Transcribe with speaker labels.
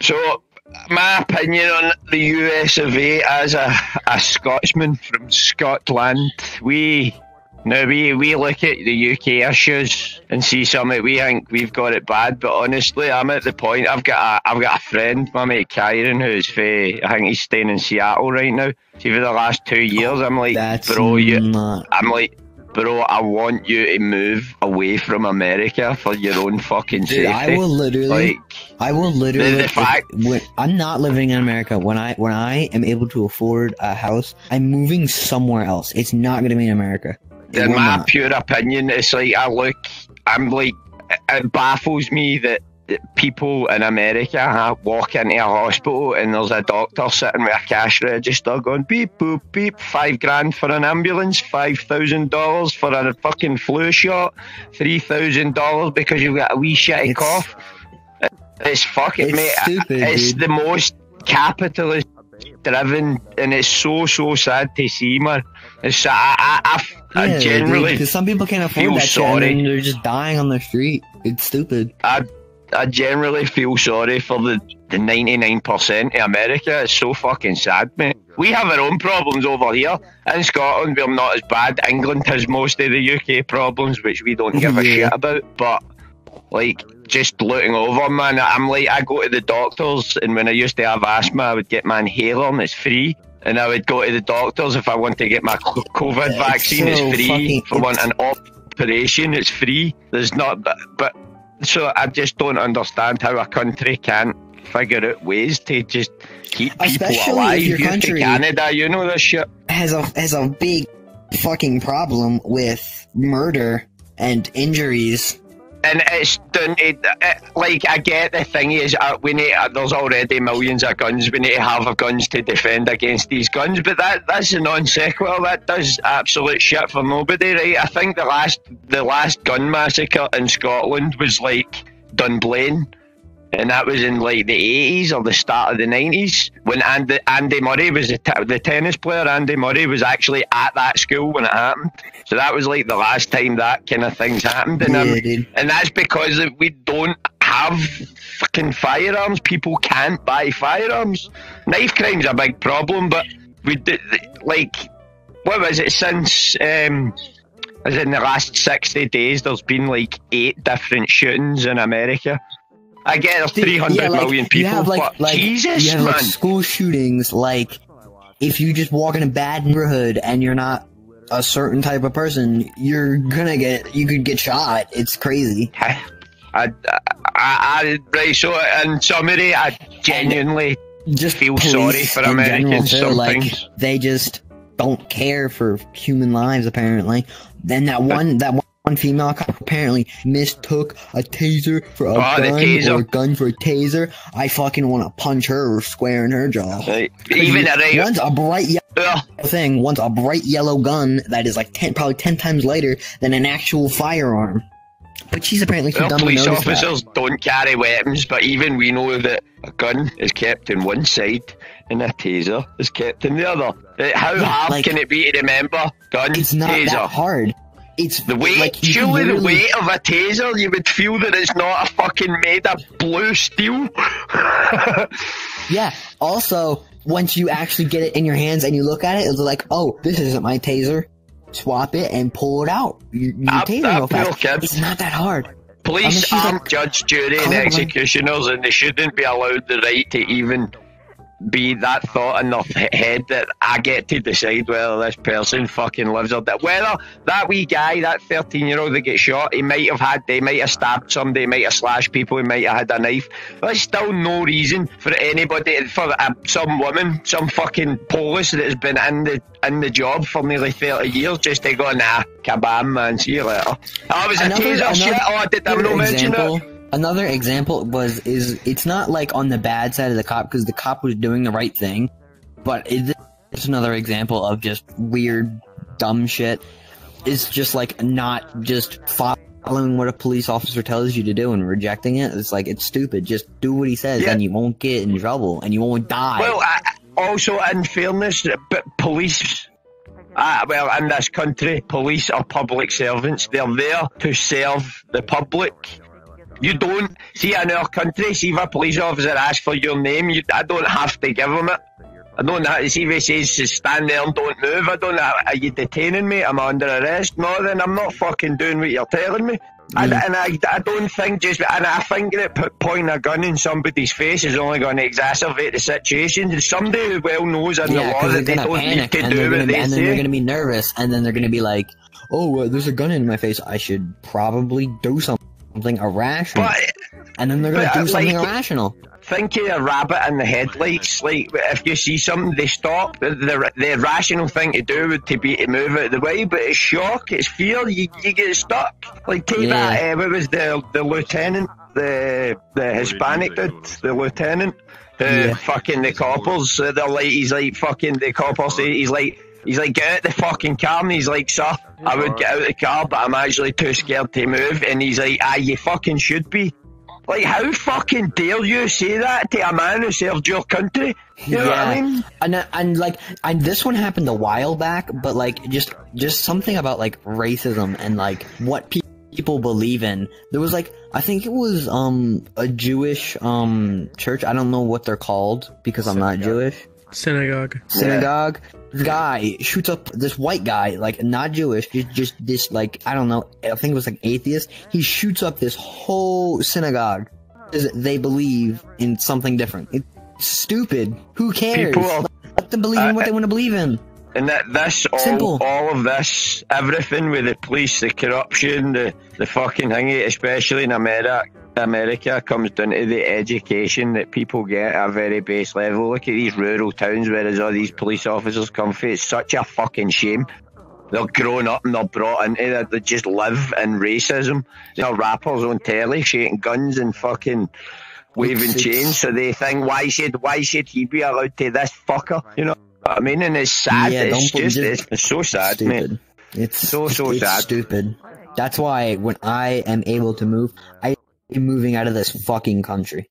Speaker 1: So, my opinion on the US of A as a, a Scotsman from Scotland, we now we, we look at the UK issues and see something we think we've got it bad, but honestly, I'm at the point. I've got a I've got a friend, my mate Kyron, who's for, I think he's staying in Seattle right now. See, for the last two years, I'm like,
Speaker 2: That's
Speaker 1: bro, you. I'm like, bro, I want you to move away from America for your own fucking
Speaker 2: Dude,
Speaker 1: safety.
Speaker 2: I will literally.
Speaker 1: Like,
Speaker 2: I will literally.
Speaker 1: The-
Speaker 2: if-
Speaker 1: fact-
Speaker 2: when, I'm not living in America. When I when I am able to afford a house, I'm moving somewhere else. It's not going to be in America. It
Speaker 1: in my
Speaker 2: not.
Speaker 1: pure opinion, it's like I look, I'm like, it baffles me that people in America walk into a hospital and there's a doctor sitting with a cash register going beep boop beep, five grand for an ambulance, five thousand dollars for a fucking flu shot, three thousand dollars because you've got a wee shitty
Speaker 2: It's-
Speaker 1: cough. It's fucking
Speaker 2: It's
Speaker 1: mate.
Speaker 2: stupid,
Speaker 1: it's
Speaker 2: dude.
Speaker 1: the most capitalist driven, and it's so so sad to see, man. It's I I, I, I generally
Speaker 2: because some people can't afford that shit, and they're just dying on the street. It's stupid.
Speaker 1: I I generally feel sorry for the the ninety nine percent of America. It's so fucking sad, mate. We have our own problems over here in Scotland. We're not as bad. England has most of the UK problems, which we don't give a
Speaker 2: Yeah.
Speaker 1: shit about. But like just looking over, man, I'm like I go to the doctors, and when I used to have asthma, I would get my inhaler, and it's free. And I would go to the doctors if I want to get my COVID
Speaker 2: It's
Speaker 1: vaccine. It's
Speaker 2: so
Speaker 1: free.
Speaker 2: fucking-
Speaker 1: If I want
Speaker 2: it's-
Speaker 1: an operation, it's free. There's not, but, but so I just don't understand how a country can't figure out ways to just keep people
Speaker 2: Especially if
Speaker 1: alive.
Speaker 2: your
Speaker 1: You're
Speaker 2: country-
Speaker 1: Canada, you know this shit.
Speaker 2: Has a has a big fucking problem with murder and injuries.
Speaker 1: And it's done. It, it, like I get the thing is, uh, we need. Uh, there's already millions of guns. We need to have guns to defend against these guns. But that that's a non sequitur. That does absolute shit for nobody, right? I think the last the last gun massacre in Scotland was like Dunblane. And that was in like the 80s or the start of the 90s when Andy, Andy Murray was the, t- the tennis player. Andy Murray was actually at that school when it happened. So that was like the last time that kind of things happened. And, um,
Speaker 2: Yeah,
Speaker 1: and that's because we don't have fucking firearms. People can't buy firearms. Knife crime's a big problem, but we did like what was it since um as in the last 60 days there's been like eight different shootings in America. I get three hundred
Speaker 2: yeah,
Speaker 1: million people,
Speaker 2: You have like,
Speaker 1: but
Speaker 2: like
Speaker 1: Jesus,
Speaker 2: you have
Speaker 1: man.
Speaker 2: like school shootings. Like if you just walk in a bad neighborhood and you're not a certain type of person, you're gonna get you could get shot. It's crazy.
Speaker 1: I, I, I, I, so in summary, I genuinely
Speaker 2: Just
Speaker 1: Feel sorry for Americans
Speaker 2: general, like they just don't care for human lives. Apparently, then that one that one female cop apparently mistook a taser for a
Speaker 1: Oh,
Speaker 2: gun or a gun for a taser. I fucking want to punch her or square in her jaw.
Speaker 1: Right. Even at a
Speaker 2: One's a bright yellow
Speaker 1: Ugh.
Speaker 2: thing. One's a bright yellow gun that is like ten, probably ten times lighter than an actual firearm. But she's apparently too
Speaker 1: Well,
Speaker 2: dumb to
Speaker 1: police
Speaker 2: notice that.
Speaker 1: officers don't carry weapons, but even we know that a gun is kept in one side and a taser is kept in the other. Uh, How
Speaker 2: Yeah,
Speaker 1: hard
Speaker 2: like-
Speaker 1: can it be to remember? Gun,
Speaker 2: It's not
Speaker 1: taser.
Speaker 2: that hard. It's
Speaker 1: The weight,
Speaker 2: like,
Speaker 1: surely the weight of a taser, you would feel that it's not a fucking made of blue steel.
Speaker 2: Yeah. Also, once you actually get it in your hands and you look at it, it's like, oh, this isn't my taser. Swap it and pull it out. You, you taser
Speaker 1: that
Speaker 2: real fast.
Speaker 1: poor kid.
Speaker 2: It's not that hard. I mean,
Speaker 1: Police aren't
Speaker 2: like-
Speaker 1: judge, jury, and executioners, and they shouldn't be allowed the right to even be that thought in their head that I get to decide whether this person fucking lives or dead. Whether that wee guy, that 13 year old that gets shot, he might have had, they might have stabbed somebody, he might have slashed people, he might have had a knife. There's still no reason for anybody, for uh, some woman, some fucking Polish that has been in the in the job for nearly 30 years just to go, nah, kabam, man, see you later. Oh, it was a taser shit. Oh, I did, I'm not mentioning it.
Speaker 2: Another example was is it's not like on the bad side of the cop because the cop was doing the right thing, but it, it's another example of just weird, dumb shit. It's just like not just following what a police officer tells you to do and rejecting it. It's like it's stupid. Just do what he says,
Speaker 1: Yeah.
Speaker 2: and you won't get in trouble, and you won't die.
Speaker 1: Well, I, also in fairness, but police. Ah, well, in this country, police are public servants. They're there to serve the public. You don't see in our country. See if a police officer asks for your name, you, I don't have to give him it. I don't have to see if he says stand there and don't move. I don't. Are you detaining me? I'm under arrest? No, then I'm not fucking doing what you're telling me. And,
Speaker 2: Mm.
Speaker 1: and I, I don't think just, and I think that put, pointing a gun in somebody's face is only going to exacerbate the situation. Somebody who well knows in
Speaker 2: Yeah,
Speaker 1: the law that they don't need to do what they
Speaker 2: and then they're gonna be nervous, and then they're gonna be like, "Oh, uh, there's a gun in my face. I should probably do something irrational."
Speaker 1: But
Speaker 2: and then they're gonna do
Speaker 1: uh,
Speaker 2: something
Speaker 1: like-
Speaker 2: irrational.
Speaker 1: think of a rabbit in the headlights. Like if you see something, they stop. The, the, the rational thing to do would to be to move out of the way, but it's shock, it's fear. You, you get stuck. Like take
Speaker 2: Yeah.
Speaker 1: that. Uh, what was the the lieutenant, the the Hispanic dude, the lieutenant, uh,
Speaker 2: Yeah.
Speaker 1: fucking the coppers. Uh, they're like he's like fucking the coppers. He's like. He's like, get out the fucking car, and he's like, sir, I would get out of the car, but I'm actually too scared to move. And he's like, ah, you fucking should be. Like, how fucking dare you say that to a man who served your country? You know what I mean?
Speaker 2: and and like and this one happened a while back, but like just just something about like racism and like what pe- people believe in. There was like I think it was um a Jewish um church. I don't know what they're called because I'm not Jewish.
Speaker 3: Synagogue.
Speaker 2: Synagogue. Guy shoots up this white guy, like not Jewish, just, just this like I don't know. I think it was like atheist. He shoots up this whole synagogue because they believe in something different. It's stupid. Who cares?
Speaker 1: People
Speaker 2: Let them believe in what they want to believe in.
Speaker 1: And that this, all,
Speaker 2: Simple.
Speaker 1: all of this, everything with the police, the corruption, the, the fucking thingy, especially in America, America comes down to the education that people get at a very base level. Look at these rural towns where there's all these police officers come from. It's such a fucking shame. They're grown up and they're brought into that. They just live in racism. They're rappers on telly shooting guns and fucking waving chains. So they think, why should why should he be allowed to this fucker? You know what I mean? And it's sad.
Speaker 2: Yeah,
Speaker 1: it's just, it's, it's so sad, mate.
Speaker 2: It's
Speaker 1: So, so
Speaker 2: it's
Speaker 1: sad.
Speaker 2: stupid. That's why when I am able to move, I moving out of this fucking country.